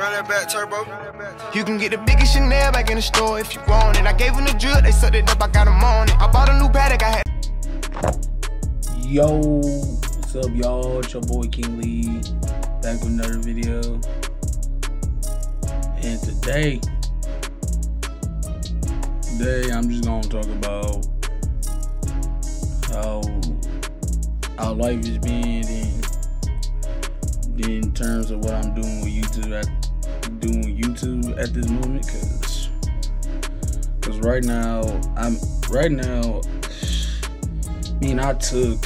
Run that back, turbo. You can get the biggest Chanel back in the store if you want it. I gave them the drill, they sucked it up, I got them on it. I bought a new paddock, I had. Yo, what's up, y'all? It's your boy King Lee, back with another video. And today, today I'm just gonna talk about how how life is being in in terms of what I'm doing with YouTube at YouTube at this moment, cause cause right now I'm right now. I mean, I took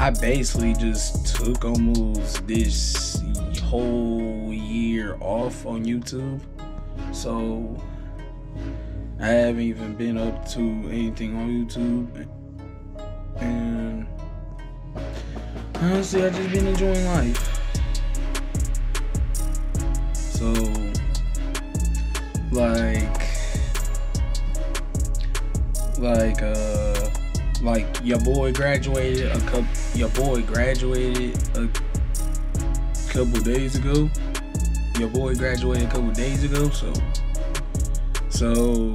I basically just took almost this whole year off on YouTube. So I haven't even been up to anything on YouTube. And honestly, I just been enjoying life. So like like uh like your boy graduated a couple your boy graduated a couple days ago. Your boy graduated a couple days ago so so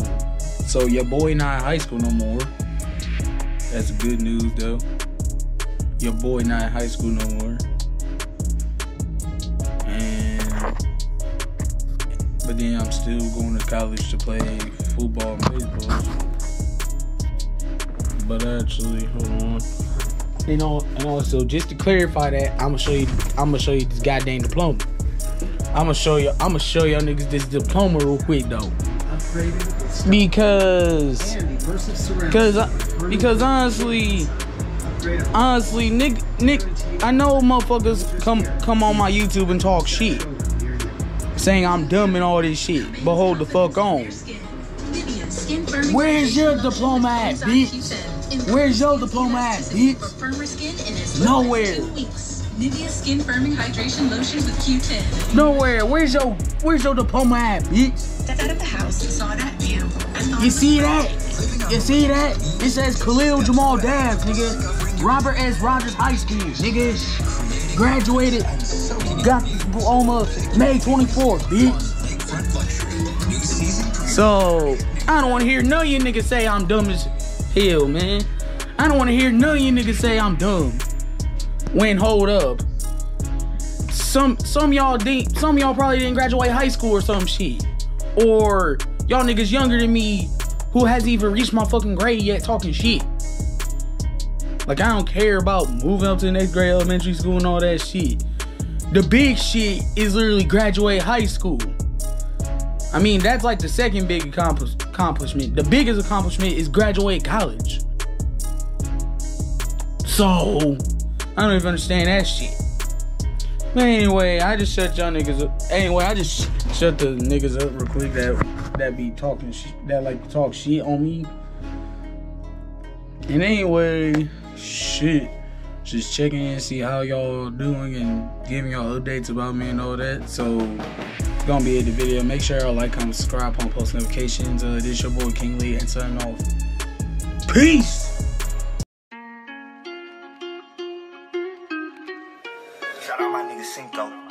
so your boy not in high school no more. That's good news though. Your boy not in high school no more then i'm still going to college to play football and baseball but actually, hold on. You know, and also just to clarify that, I'm gonna show you. I'm gonna show you this goddamn diploma. I'm gonna show you. I'm gonna show y'all niggas this diploma real quick though. Because, because, uh, because honestly, honestly, Nick, Nick, I know motherfuckers come come on my YouTube and talk shit, saying I'm dumb and all this shit. But hold the fuck on. Where's your diploma at, bitch? Where's your diploma at, bitch? Nowhere. Nivea Skin Firming Hydration Lotions with Q10. Nowhere. Where's your Where's your diploma at, bitch? That's out of the house. Saw that view. You see that? You see that? It says Khalil Jamal Dabbs, nigga. Robert S. Rogers High School, nigga. Graduated. Got diploma May 24th, bitch. So, I don't want to hear none of you niggas say I'm dumb as hell, man. I don't want to hear none of you niggas say I'm dumb. When hold up, some some y'all didn't, some y'all probably didn't graduate high school or some shit, or y'all niggas younger than me who hasn't even reached my fucking grade yet talking shit. Like I don't care about moving up to the next grade elementary school and all that shit. The big shit is literally graduate high school. I mean, that's like the second big accomplis accomplishment. The biggest accomplishment is graduate college. So, I don't even understand that shit. But anyway, I just shut y'all niggas up. Anyway, I just sh shut the niggas up real quick that that be talking that like talk shit on me. And anyway, shit just checking in, see how y'all doing and giving y'all updates about me and all that. So it's gonna be it the video. Make sure y'all like, comment, subscribe, on post notifications. Uh, this is your boy King Lee and signing off. Peace! Shout out my nigga Cinco.